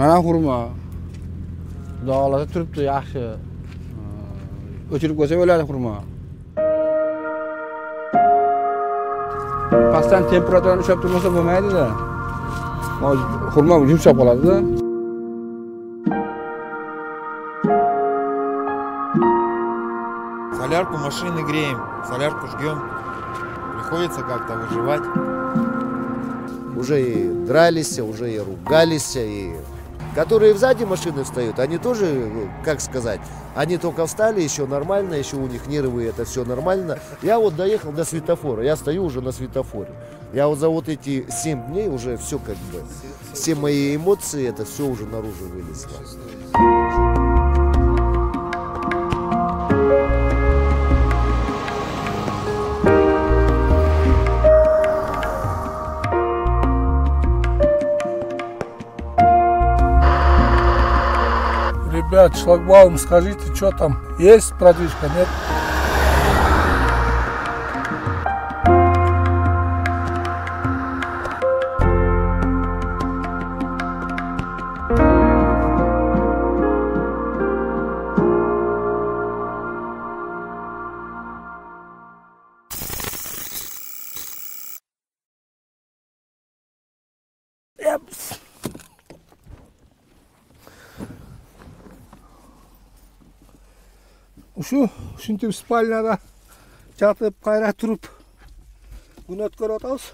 mana xurmo xudo xohlasa turibdi yaxshi o'chirib qo'ysa o'ladi xurmo pastdan temperaturani ushlab turmasa bo'lmaydida xurmo yumshab qoladida Солярку машины греем, солярку жгем. Приходится как-то выживать. Уже и дрались, уже и ругались, и которые сзади машины встают, они тоже, ну, как сказать, они только встали, еще нормально, еще у них нервы, это все нормально. Я вот доехал до светофора, я стою уже на светофоре. Я вот за вот эти 7 дней уже все как бы, все мои эмоции, это все уже наружу вылезло. Ребят, шлагбаум, скажите, что там? Есть продвижка, нет? Ушу ушинтип спальняда жатып кайра туруп күн өткөрүп атабыз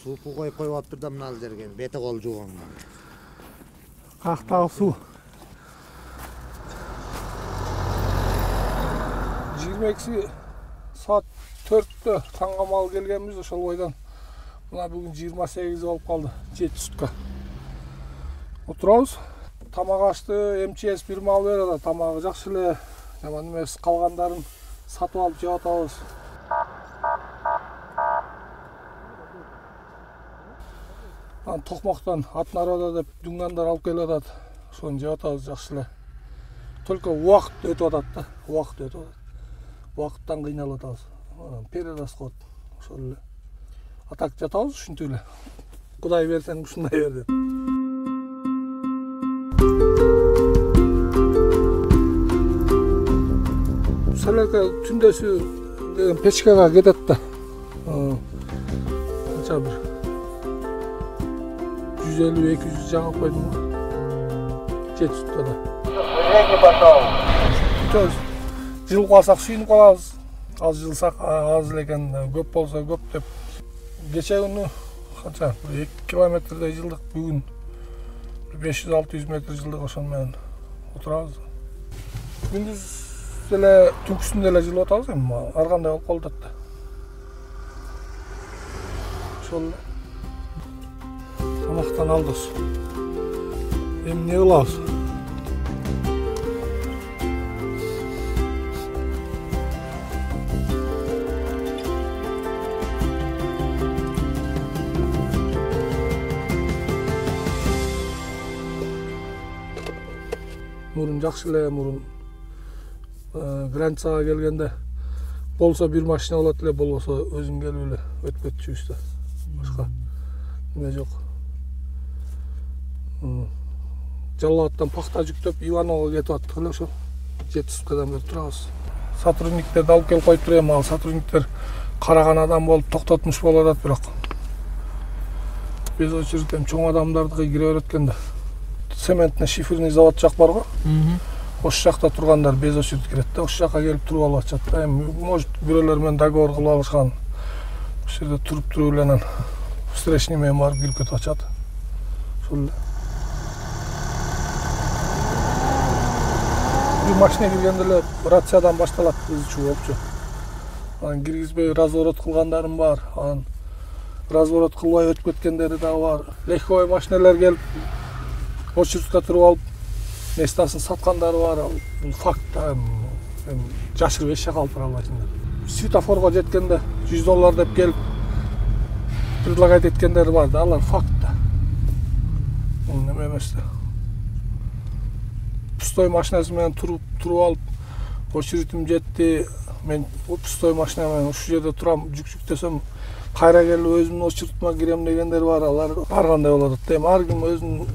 супу қойып қойып алып тұр да мына жерге беті қол жуған кактагы суу жыйырма экиси саат төрттө таңгамал келгенбиз ошол бойдон мына жыйырма сегиз болуп калды жети сутка. Отурабыз тамак ашты мчс бир маал берип атат тамагы жакшы эле. Жаман эмес калгандарын сатып алып жеп атабыз анан токмоктон атын арбада деп дуңнандар алып келип атат ошону жеп атабыз жакшы эле. Только убакыт өтүп атат да убакыт өтүп атат убакыттан кыйналып атабыз анан перерасход ошол эле а так жатабыз ушинтип эле кудай берсең ушундай бер деп солярка түндөсү деген печкага кетет да канча бир жүз элүү эки жүз жаңылып койдум го жети суткада жылып калсак сүйүнүп калабыз аз жылсак аз эле экен көп болсо көп деп. Күнү канча бир эки километрдей жылдык бүгүн бир беш жүз алты жүз метр жылдык ошону менен отурабыз күндүз эле түнкүсүндө эле жылып атабыз эми ар кандай болуп калып атат ошол тамактан алдыбыз эми эмне кылабыз? Мурун жакшы эле мурун границага келгенде болсо бир машина болот эле болбосо өзүң келип эле өтүп кетчүбүз да башка эме жок. Жалал абадтан пахта жүктөп ивановго кетип аттык эле ошо суткадан бери турабыз. Сотрудниктерди алып келип коюптур эми ал сотрудниктер караган адам болуп токтотмуш болуп атат бирок. Без очередь эми чоң адамдардыкы кире берет экен да. Цементный шиферный завод жак бар го ошол жакта тургандар без очередь кирет да ошол жака келип туруп алып атышат да эми может бирөөлөр менен договор кылып алышкан ошол жерде туруп туруп эле анан встречный менен барып кирип кетип атышат ошол эле бир машина киргенде эле рациядан башталат ызы чуу болупчу анан киргизбей разворот кылгандарым бар анан разворот кылбай өтүп кеткендери дагы бар легковой машиналар келип очередька туруп алып местасын саткандары бар бул факт жашырып эч жака алып бара албайсың да светофорго жеткенде жүз доллар деп келип предлагать эткендери бар да алар факт да бул неме эмес да пустой машинасы менен туруп туруп алып очередим жетти мен пустой машина менен ушул жерде турам жүк жүктөсөм кайра келип өзүмдүн очередиме кирем дегендер бар алар баргандай болуп атат да эми ар ким өзүнүн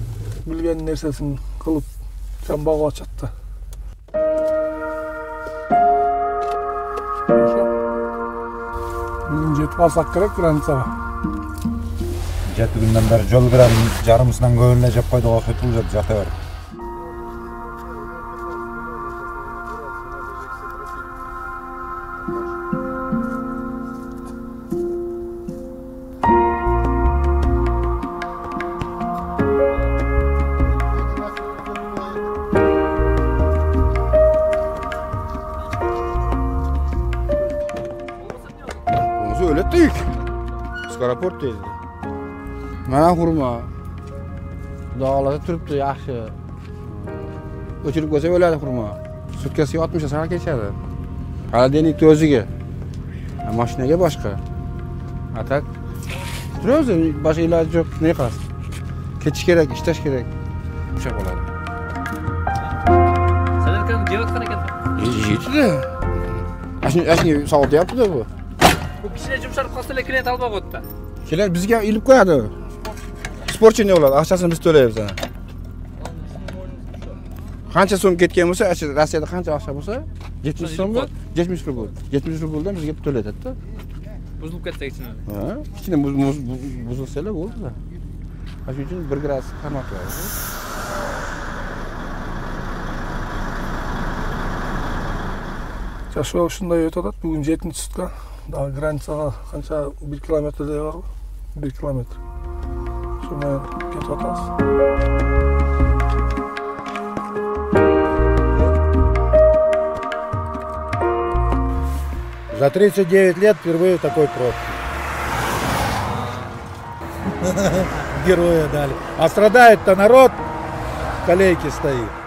кылып жан багып атышат да бүгүн жетип алсак керек границага жети күндөн бери жол кирем жарымысынан көбүн эле жеп койдук бул жерде жата бер davlatda yuk skoroportda deydi mana xurmo xudo xohlasa turibdi yaxshi o'chirib qo'ysa bo'ladi xurmo Sutkasi oltmishta sal kechadi холодильникni o'ziga mashinaga boshqa Atak. так turaversa iloji yo'q nima qilasiz ketish kerak ishlash kerak o'sha qoladi san'atkani devotgan ekan yetdi ashunga soatyaptida bu. Bu kishilar yumsharib qolsalar klient olib qo'yapti. Kelar bizga ilib qo'yadi. Sportchi ne bo'ladi? Ақшасын biz to'laymiz ana. Qancha so'm ketgan bo'lsa, acha Rossiyada qancha ақша bo'lsa, 70 so'mmi? 70 rubl. 70 rubldan bizga to'laydi-da. Buzilib ketsa ichini. Ha, kichkina buz- buz- buz- buzilsalar bo'ldi-da. Shuning uchun 1 gradus qarmoqlar. жашоо ушундай өтүп атат бүгүн жетинчи сутка границаға қанша бір километрдей бар ғой бір километр сонымен кетіп жатамыз за 39 лет впервые такой пробке. Героя дали. А страдает-то народ, в стоит.